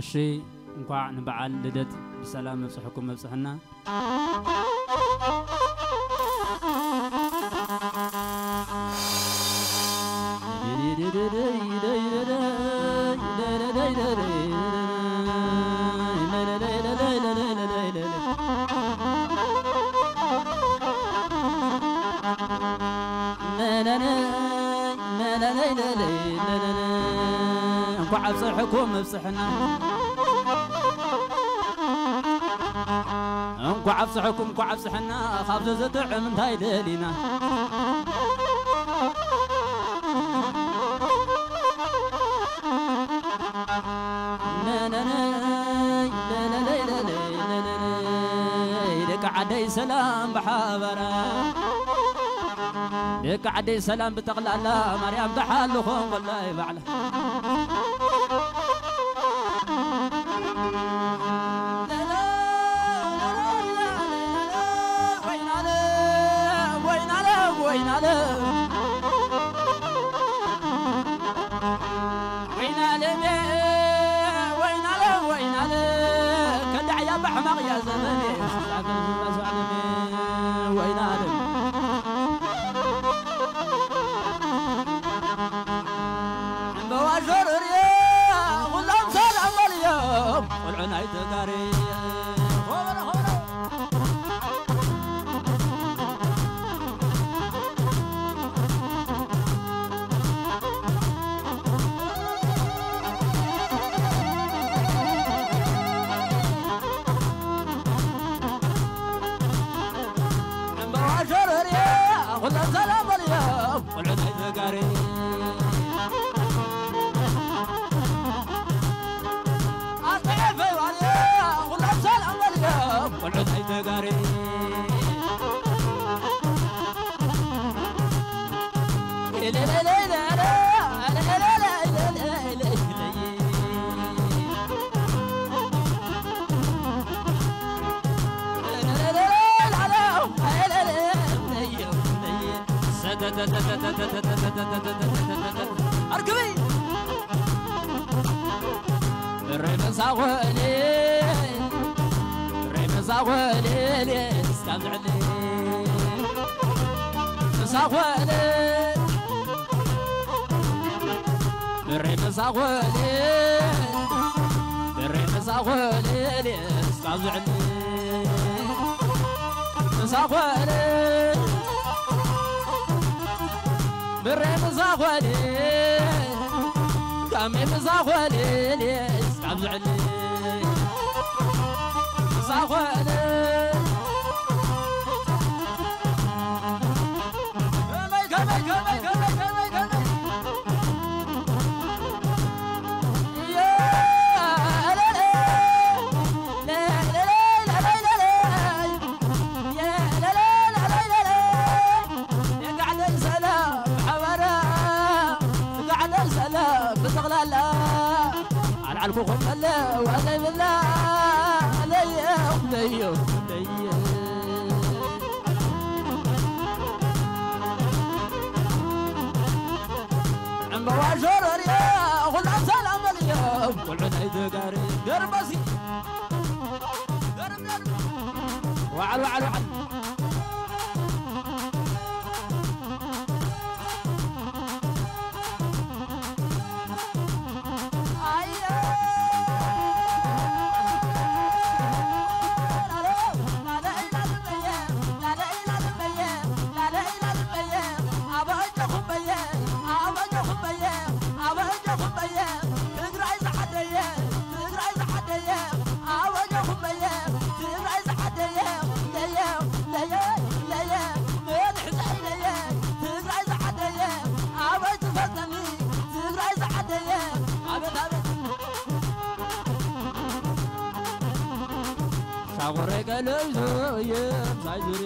እሺ እንኳዕ ንበዓል ልደት ብሰላም መብፅሕኩም መብፅሕና እንኳዕ بصحكم بصحنا انكع بصحكم كع بصحنا خابز زطعم انتاي دلينا دك عدي سلام بحابرة لك عدي سلام بتقلالة مريم دحالهم والله بعلى وين عليه وين عليه كدع يا بحمق يا زمني ጋር اركبي الريبن ساقوني زاولي استمعني زاولي دريم زاولي دريم زاولي استمعني زاولي دريم زاولي كامل زاولي استمعني زاولي فوق الله وعلى بالله علي أمني أمني عم واجر يا غل سلام اليوم كل عيد قاري دربسي درب درب وعلى وعلى አወረቀ ለልዶ የምሳይዙሪ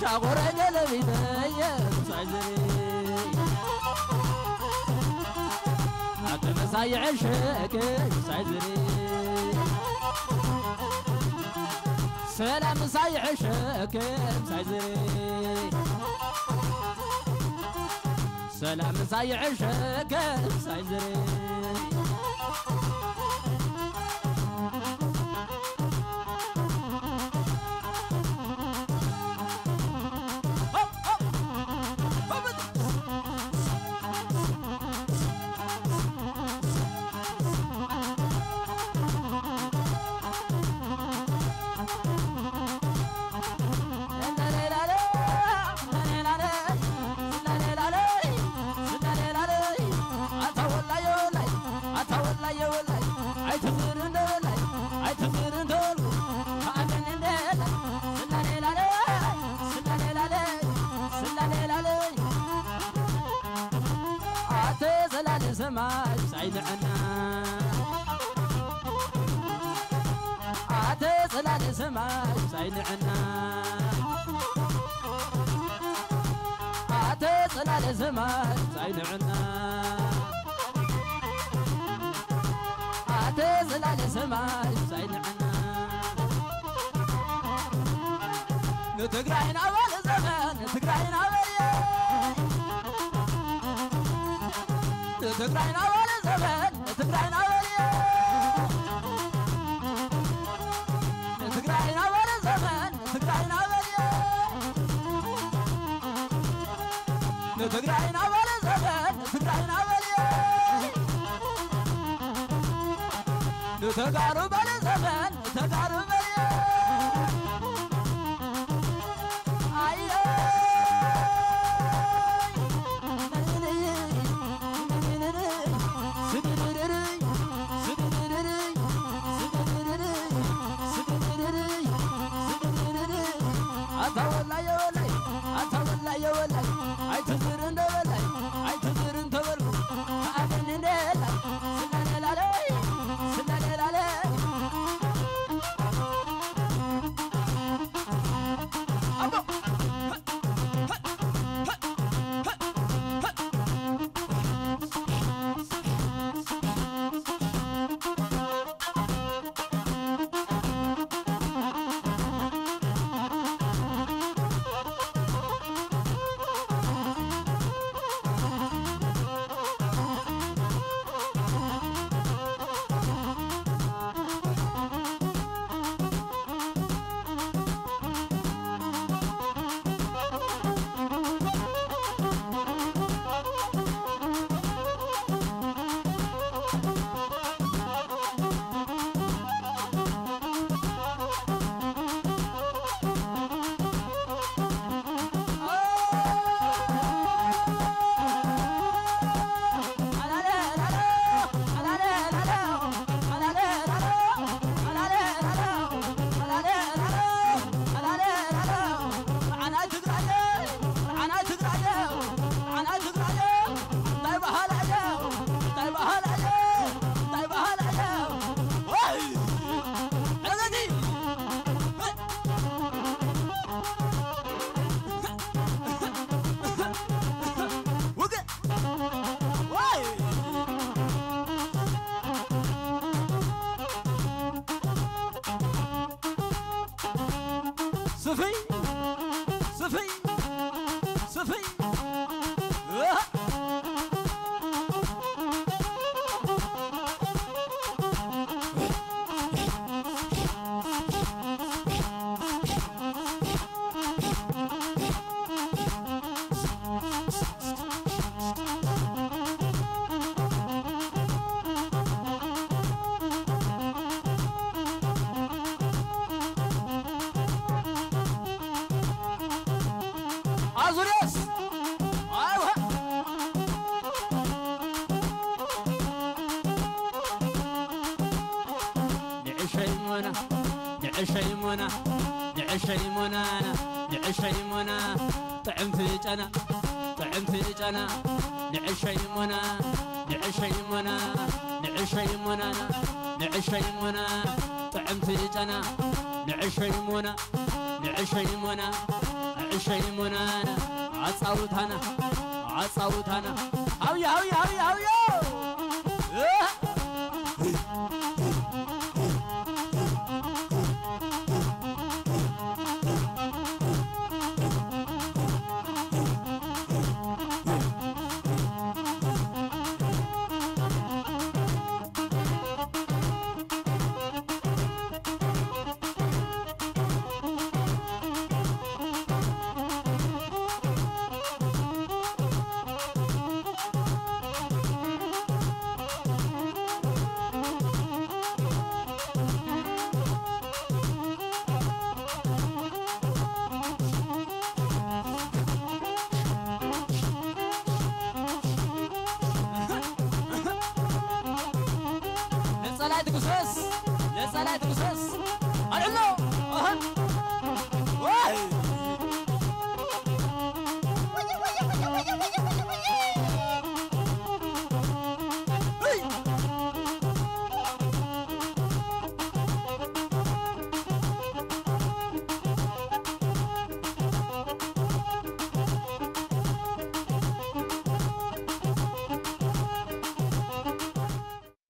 ሻቆረቀ ለቢነ የምሳይዙሪ አትመሳይ ዕሽቅ ምሳይዙሪ سلام صيح شاكم سايزري سلام صيح شاكم سايزري سماي سعيد عنا عاد صلال سماي سعيد عنا عاد صلال سماي سعيد عنا عاد صلال سماي سعيد عنا نتقرعين أول زمان نتقرعين أول ትግራይና ወለ ዘመን ትግራይና ወለ ትግራይና ወለ ዘመን ትግራይና ወለ ትግራይና ወለ ዘመን ትግራይና ወለ ተጋሩ በለ ዘመን ተጋሩ በለ the thing. نعشي منا نعشي منا نعشي منا نعشي منا طعم في جنا طعم في جنا نعشي منا نعشي منا نعشي منا نعشي منا طعم في جنا نعشي منا نعشي منا እሸይሙናና አጻውታና አጻውታና አውያ አውያ አውያ አውያ Let's go, let's go, let's go.